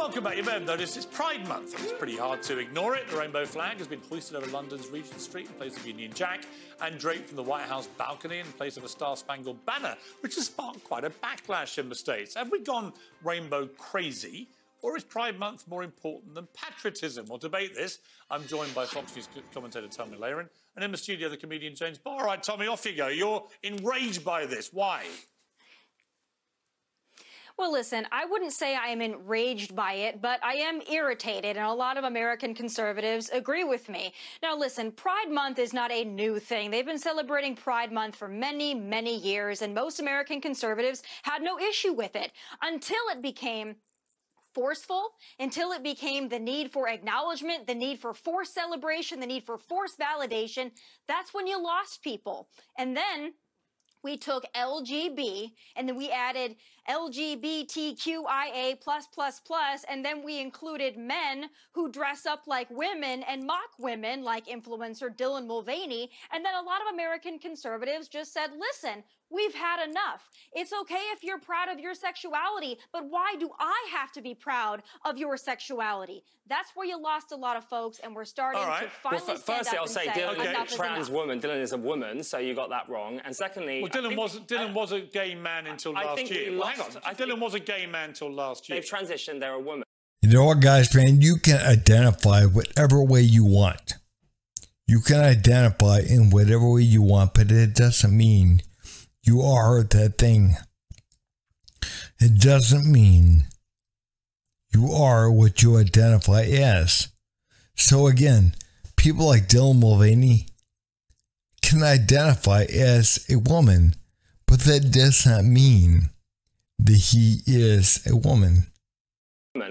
welcome back. You may have noticed it's Pride Month, it's pretty hard to ignore it. The rainbow flag has been hoisted over London's Regent Street in place of Union Jack and draped from the White House balcony in place of a Star Spangled Banner, which has sparked quite a backlash in the States. Have we gone rainbow crazy? Or is Pride Month more important than patriotism? We'll debate this. I'm joined by Fox News commentator Tomi Lahren, and in the studio, the comedian James Barr. All right, Tomi, off you go. You're enraged by this. Why? Well, listen, I wouldn't say I am enraged by it, but I am irritated, and a lot of American conservatives agree with me. Now, listen, Pride Month is not a new thing. They've been celebrating Pride Month for many, many years, and most American conservatives had no issue with it until it became forceful until it became the need for acknowledgement, the need for forced celebration, the need for forced validation. That's when you lost people. And then we took LGB and then we added LGBTQIA plus plus plus and then we included men who dress up like women and mock women like influencer Dylan Mulvaney and then a lot of American conservatives just said listen We've had enough. It's okay if you're proud of your sexuality, but why do I have to be proud of your sexuality? That's where you lost a lot of folks, and we're starting right. to finally well, f- stand Firstly, I'll say, say Dylan okay. is a trans enough. woman. Dylan is a woman, so you got that wrong. And secondly, well, Dylan was Dylan was a gay man until I last year. Well, hang on, I Dylan was a gay man until last year. They've transitioned. They're a woman. You know what, guys, man? You can identify whatever way you want. You can identify in whatever way you want, but it doesn't mean you are that thing. It doesn't mean you are what you identify as. So again, people like Dylan Mulvaney can identify as a woman, but that does not mean that he is a woman.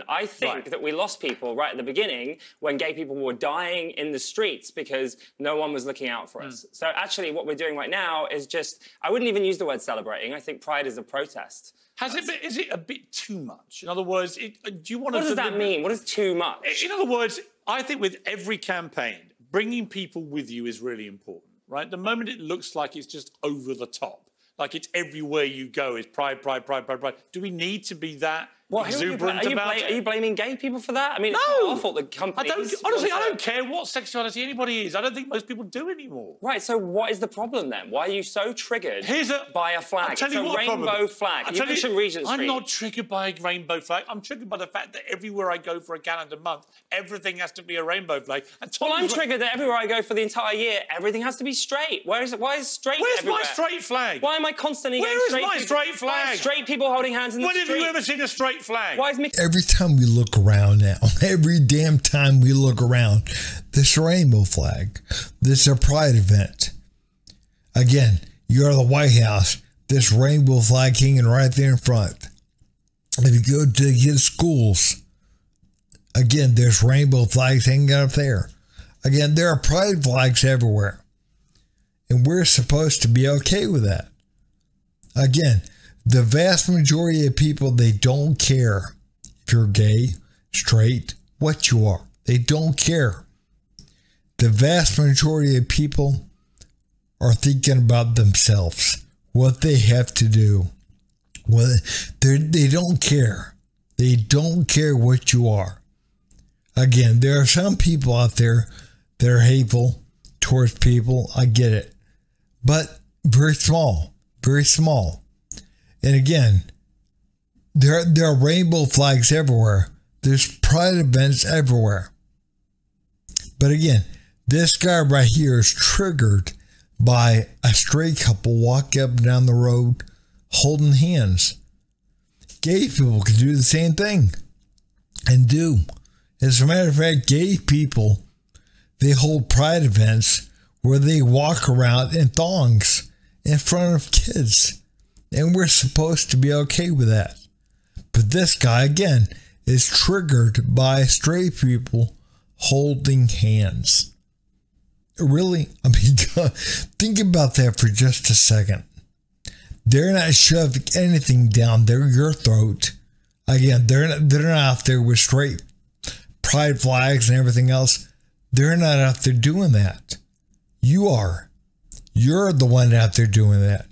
I think right. that we lost people right at the beginning when gay people were dying in the streets because no one was looking out for mm. us. So actually, what we're doing right now is just, I wouldn't even use the word celebrating. I think pride is a protest. Has it been, is it a bit too much? In other words, it, uh, do you want to... What does that mean? What is too much? In other words, I think with every campaign, bringing people with you is really important, right? The moment it looks like it's just over the top, like it's everywhere you go is pride, pride, pride, pride, pride. Do we need to be that what, exuberant are you, about it? Are you blaming gay people for that? I mean, no. our fault I don't, honestly, I don't care what sexuality anybody is. I don't think most people do anymore. Right, so what is the problem then? Why are you so triggered Here's a, by a flag? I'll tell it's you a what rainbow problem. flag. I'll you mentioned Regent Street. I'm not triggered by a rainbow flag. I'm triggered by the fact that everywhere I go for a calendar month, everything has to be a rainbow flag. And well, I'm triggered that everywhere I go for the entire year, everything has to be straight. Where is it? Why is straight Where's everywhere? my straight flag? Why am I constantly Where is my people? straight flag? straight people holding hands in when the street. When have you ever seen a straight flag? Why is me every time we look around now, every damn time we look around, this rainbow flag, this is a pride event. Again, you're the White House, this rainbow flag hanging right there in front. If you go to kids' schools, again, there's rainbow flags hanging up there. Again, there are pride flags everywhere. And we're supposed to be okay with that. Again, the vast majority of people, they don't care if you're gay, straight, what you are. They don't care. The vast majority of people are thinking about themselves, what they have to do. What they don't care. They don't care what you are. Again, there are some people out there that are hateful towards people. I get it. But very small, very small. And again, there, there are rainbow flags everywhere. There's pride events everywhere. But again, this guy right here is triggered by a stray couple walking up and down the road holding hands. Gay people can do the same thing and do. As a matter of fact, gay people, they hold pride events where they walk around in thongs in front of kids. And we're supposed to be okay with that. But this guy, again, is triggered by stray people holding hands. Really? I mean, think about that for just a second. They're not shoving anything down their your throat. Again, they're not, they're not out there with straight pride flags and everything else. They're not out there doing that. You are. You're the one out there doing that.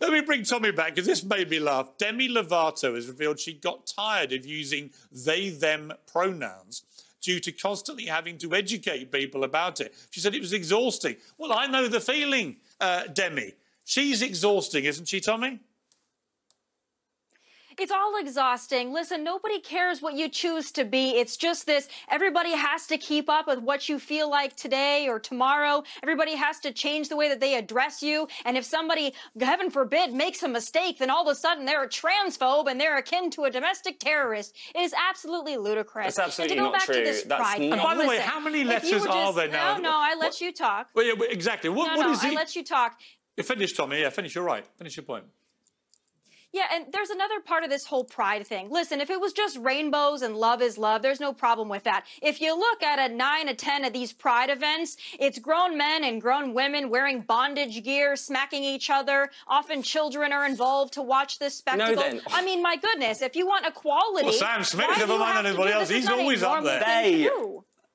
Let me bring Tomi back because this made me laugh. Demi Lovato has revealed she got tired of using they them pronouns due to constantly having to educate people about it. She said it was exhausting. Well, I know the feeling, uh, Demi. She's exhausting, isn't she, Tomi? It's all exhausting. Listen, nobody cares what you choose to be. It's just this everybody has to keep up with what you feel like today or tomorrow. Everybody has to change the way that they address you. And if somebody, heaven forbid, makes a mistake, then all of a sudden they're a transphobe and they're akin to a domestic terrorist. It is absolutely ludicrous. That's absolutely not true. That's pride, not. by the way, how many letters just, are there now? No, no, I let what, you talk. Well, yeah, exactly. What, no, what no, is I let you talk. Finish, Tomi. Yeah, finish. You're right. Finish your point. Yeah, and there's another part of this whole pride thing. Listen, if it was just rainbows and love is love, there's no problem with that. If you look at a nine or ten of these pride events, it's grown men and grown women wearing bondage gear, smacking each other. Often children are involved to watch this spectacle. No, then. I mean, my goodness, if you want equality, well, Sam Smith, never mind anybody else, he's always up there. They,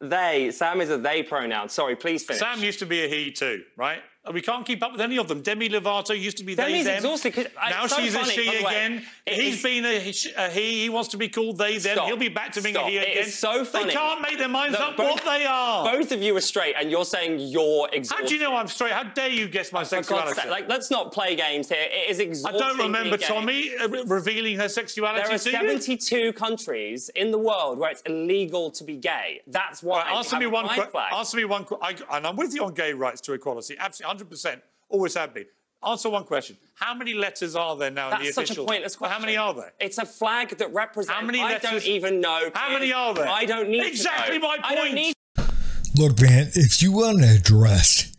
they, Sam is a they pronoun. Sorry, please finish. Sam used to be a he too, right? We can't keep up with any of them. Demi Lovato used to be Demi's they, them. exhausted. Now so she's funny, a she again. He's is, been a, a, he. He wants to be called they, them. Stop, He'll be back to being stop. a he again. It is so funny. They can't make their minds Look, up both, what they are. Both of you are straight, and you're saying you're exhausted. How do you know I'm straight? How dare you guess my sexuality? Sake, like, let's not play games here. It is exhausting. I don't remember Tomi uh, revealing her sexuality There are 72 you? countries in the world where it's illegal to be gay. That's why right, answer me one. answer me one. and I'm with you on gay rights to equality. Absolutely, 100. percent Always have been. Answer one question. How many letters are there now That's in the such official? a pointless question. Well, how many are there? It's a flag that represents. How many letters? I don't even know. How many are there? I don't need exactly my point. I don't need. Look, man, if you want to address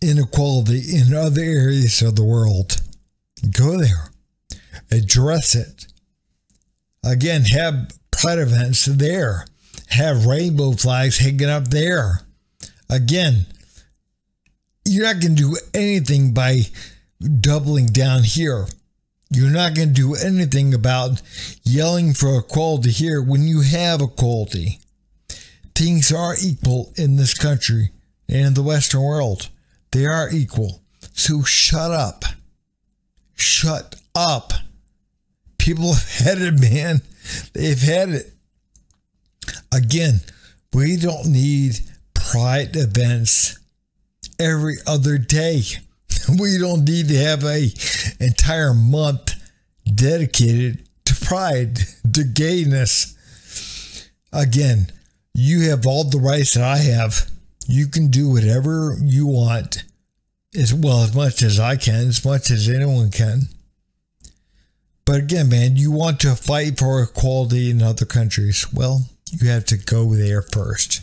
inequality in other areas of the world, go there, address it. Again, have pride events there, have rainbow flags hanging up there. Again, you're not going to do anything by doubling down here. You're not going to do anything about yelling for equality here when you have equality. Things are equal in this country and in the Western world. They are equal. So shut up. Shut up. People have had it, man. They've had it. Again, we don't need pride events every other day. We don't need to have a entire month dedicated to pride, to gayness. Again, you have all the rights that I have. You can do whatever you want, as well as much as I can, as much as anyone can. But again, man, you want to fight for equality in other countries. Well, you have to go there first.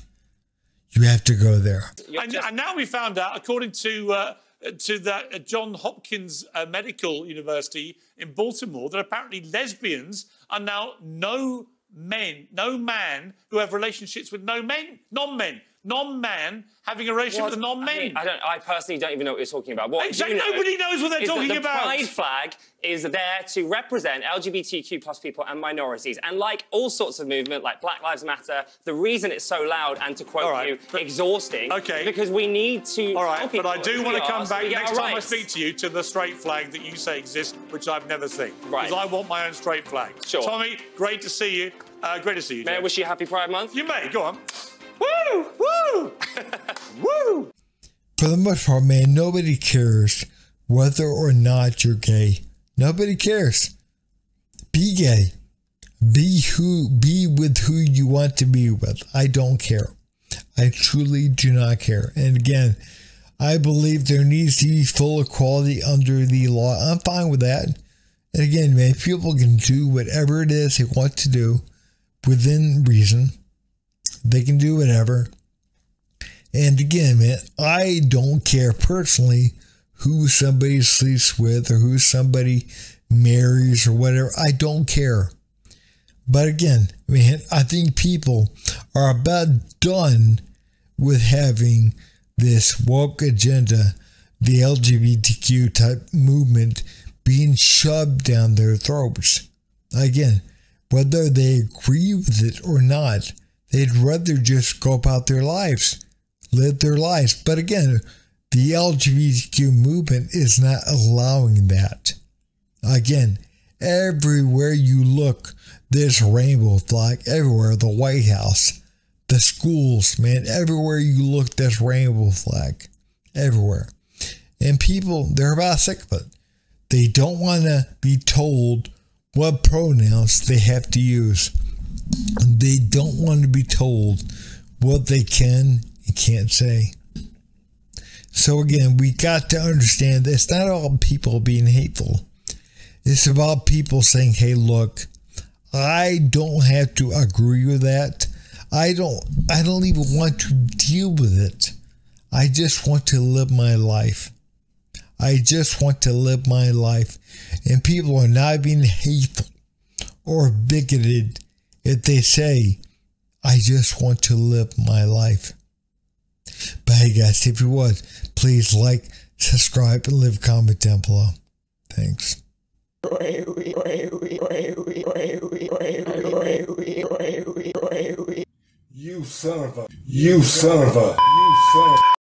You have to go there. And, just... and now we found out, according to uh, to the uh, John Hopkins uh, Medical University in Baltimore, that apparently lesbians are now no men, no man who have relationships with no men, non-men non-man having a relationship what? with a non-men. I, mean, I, don't. I personally don't even know what you're talking about. What exactly. Know Nobody knows what they're talking the about. The pride flag is there to represent LGBTQ plus people and minorities, and like all sorts of movement, like Black Lives Matter, the reason it's so loud and to quote right, you, but, exhausting. Okay. Because we need to. All right, but I do want to come back next time rights. I speak to you to the straight flag that you say exists, which I've never seen. Right. Because I want my own straight flag. Sure. Tomi, great to see you. Uh, great to see you. May. I wish you a happy Pride Month? You may. Go on. Woo! Woo! For the most part, man, nobody cares whether or not you're gay. Nobody cares. Be gay. Be who be with who you want to be with. I don't care. I truly do not care. And again, I believe there needs to be full equality under the law. I'm fine with that. And again, man, people can do whatever it is they want to do within reason. They can do whatever. And again, man, I don't care personally who somebody sleeps with or who somebody marries or whatever. I don't care. But again, man, I think people are about done with having this woke agenda, the LGBTQ type movement being shoved down their throats. Again, whether they agree with it or not, They'd rather just go about their lives, live their lives. But again, the LGBTQ movement is not allowing that. Again, everywhere you look, this rainbow flag, everywhere, the White House, the schools, man, everywhere you look, this rainbow flag, everywhere. And people, they're about sick of it. They don't want to be told what pronouns they have to use. They don't want to be told what they can and can't say. So again, we got to understand that it's not all people being hateful. It's about people saying, "Hey, look, I don't have to agree with that. I don't I don't even want to deal with it. I just want to live my life. I just want to live my life. And people are not being hateful or bigoted if they say, I just want to live my life. But hey guys, if you would, please like, subscribe, and leave a comment down below. Thanks. You son of a. You son of a. You son of a.